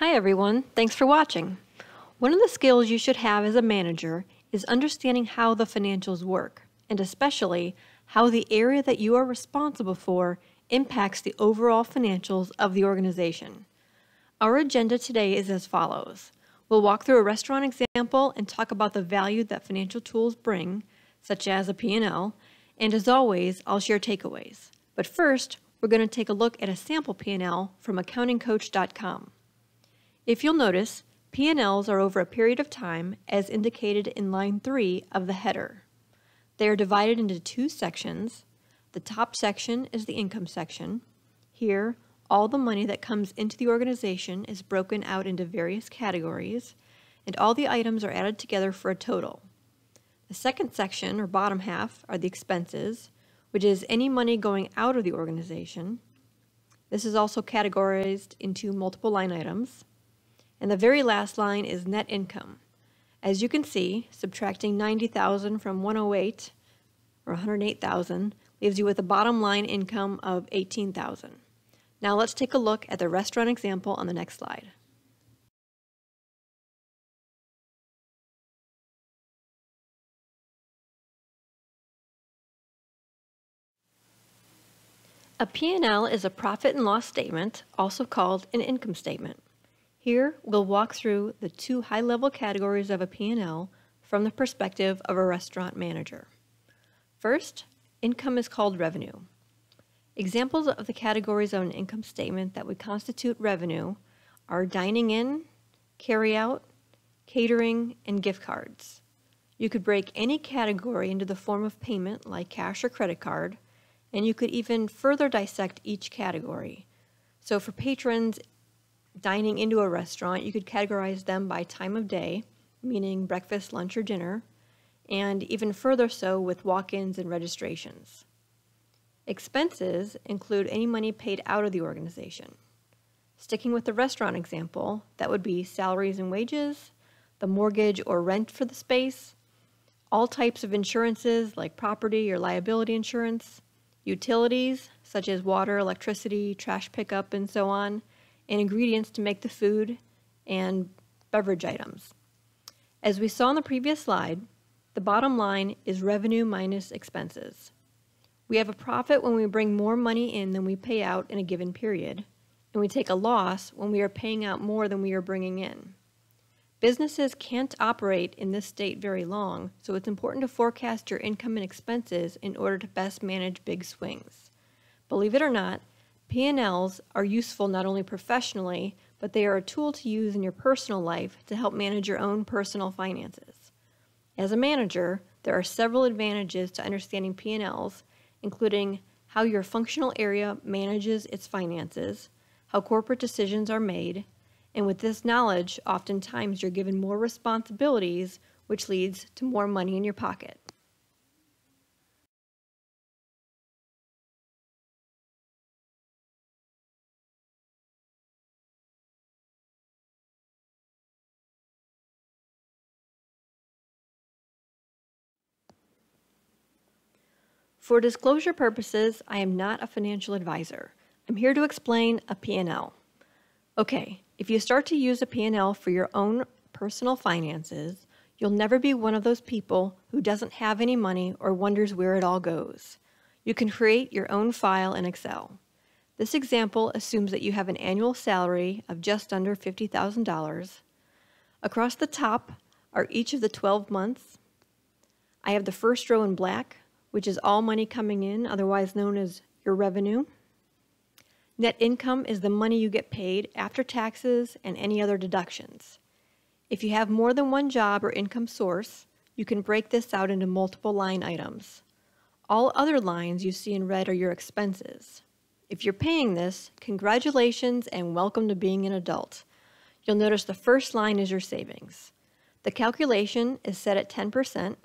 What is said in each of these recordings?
Hi everyone, thanks for watching. One of the skills you should have as a manager is understanding how the financials work, and especially how the area that you are responsible for impacts the overall financials of the organization. Our agenda today is as follows. We'll walk through a restaurant example and talk about the value that financial tools bring, such as a P&L, and as always, I'll share takeaways. But first, we're going to take a look at a sample P&L from accountingcoach.com. If you'll notice, P&Ls are over a period of time as indicated in line 3 of the header. They are divided into two sections. The top section is the income section. Here, all the money that comes into the organization is broken out into various categories, and all the items are added together for a total. The second section, or bottom half, are the expenses, which is any money going out of the organization. This is also categorized into multiple line items. And the very last line is net income. As you can see, subtracting 90,000 from 108 or 108,000 leaves you with a bottom line income of 18,000. Now let's take a look at the restaurant example on the next slide. A P&L is a profit and loss statement, also called an income statement. Here, we'll walk through the two high-level categories of a P&L from the perspective of a restaurant manager. First, income is called revenue. Examples of the categories on an income statement that would constitute revenue are dining in, carry-out, catering, and gift cards. You could break any category into the form of payment like cash or credit card, and you could even further dissect each category. So for patrons, dining into a restaurant, you could categorize them by time of day, meaning breakfast, lunch, or dinner, and even further so with walk ins and registrations. Expenses include any money paid out of the organization. Sticking with the restaurant example, that would be salaries and wages, the mortgage or rent for the space, all types of insurances like property or liability insurance, utilities such as water, electricity, trash pickup, and so on, and ingredients to make the food and beverage items. As we saw in the previous slide, the bottom line is revenue minus expenses. We have a profit when we bring more money in than we pay out in a given period, and we take a loss when we are paying out more than we are bringing in. Businesses can't operate in this state very long, so it's important to forecast your income and expenses in order to best manage big swings. Believe it or not, P&Ls are useful not only professionally, but they are a tool to use in your personal life to help manage your own personal finances. As a manager, there are several advantages to understanding P&Ls, including how your functional area manages its finances, how corporate decisions are made, and with this knowledge, oftentimes you're given more responsibilities, which leads to more money in your pocket. For disclosure purposes, I am not a financial advisor. I'm here to explain a P&L. Okay, if you start to use a P&L for your own personal finances, you'll never be one of those people who doesn't have any money or wonders where it all goes. You can create your own file in Excel. This example assumes that you have an annual salary of just under $50,000. Across the top are each of the 12 months. I have the first row in black, which is all money coming in, otherwise known as your revenue. Net income is the money you get paid after taxes and any other deductions. If you have more than one job or income source, you can break this out into multiple line items. All other lines you see in red are your expenses. If you're paying this, congratulations and welcome to being an adult. You'll notice the first line is your savings. The calculation is set at 10%,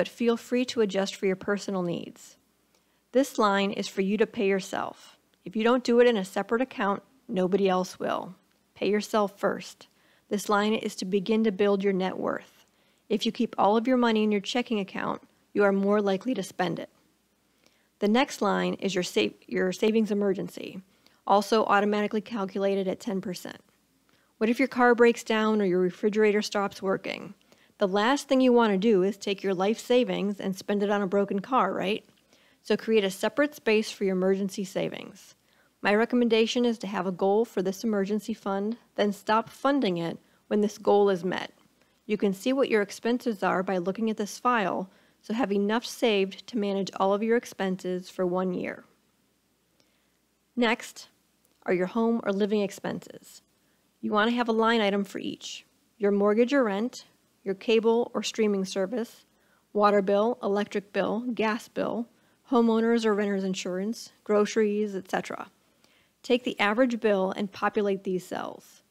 but feel free to adjust for your personal needs. This line is for you to pay yourself. If you don't do it in a separate account, nobody else will. Pay yourself first. This line is to begin to build your net worth. If you keep all of your money in your checking account, you are more likely to spend it. The next line is your, sa your savings emergency, also automatically calculated at 10%. What if your car breaks down or your refrigerator stops working? The last thing you want to do is take your life savings and spend it on a broken car, right? So create a separate space for your emergency savings. My recommendation is to have a goal for this emergency fund, then stop funding it when this goal is met. You can see what your expenses are by looking at this file, so have enough saved to manage all of your expenses for one year. Next are your home or living expenses. You want to have a line item for each. Your mortgage or rent, your cable or streaming service, water bill, electric bill, gas bill, homeowners or renters insurance, groceries, etc. Take the average bill and populate these cells.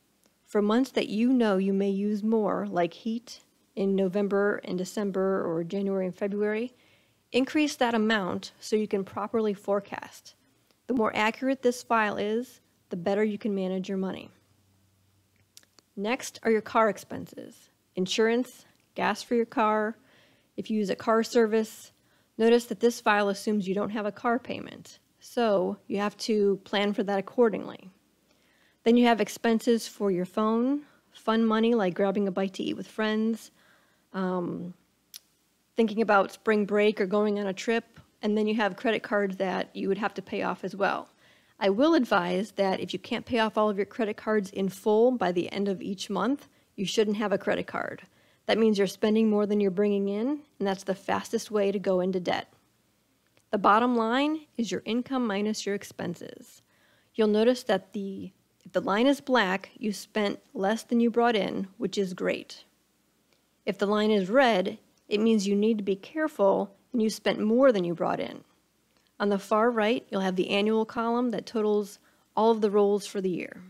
For months that you know you may use more, like heat in November and December or January and February, increase that amount so you can properly forecast. The more accurate this file is, the better you can manage your money. Next are your car expenses. Insurance, gas for your car, if you use a car service. Notice that this file assumes you don't have a car payment, so you have to plan for that accordingly. Then you have expenses for your phone, fun money like grabbing a bite to eat with friends, um, thinking about spring break or going on a trip, and then you have credit cards that you would have to pay off as well. I will advise that if you can't pay off all of your credit cards in full by the end of each month, you shouldn't have a credit card. That means you're spending more than you're bringing in, and that's the fastest way to go into debt. The bottom line is your income minus your expenses. You'll notice that the if the line is black, you spent less than you brought in, which is great. If the line is red, it means you need to be careful and you spent more than you brought in. On the far right, you'll have the annual column that totals all of the rolls for the year.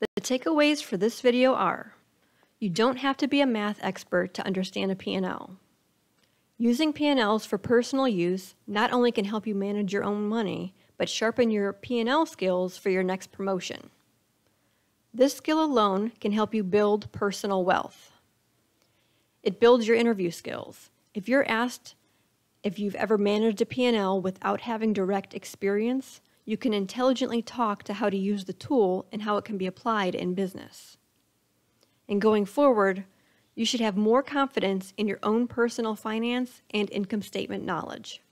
The takeaways for this video are, you don't have to be a math expert to understand a P&L. Using P&Ls for personal use not only can help you manage your own money, but sharpen your P&L skills for your next promotion. This skill alone can help you build personal wealth. It builds your interview skills. If you're asked if you've ever managed a P&L without having direct experience, you can intelligently talk to how to use the tool and how it can be applied in business. And going forward, you should have more confidence in your own personal finance and income statement knowledge.